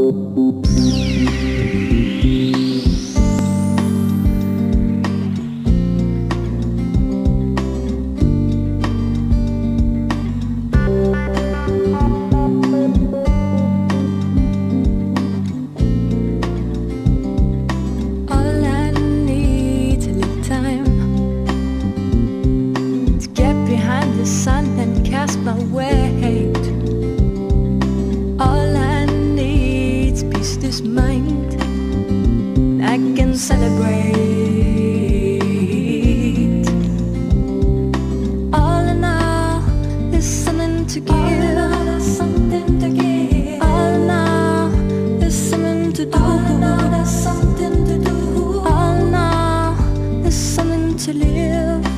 All to live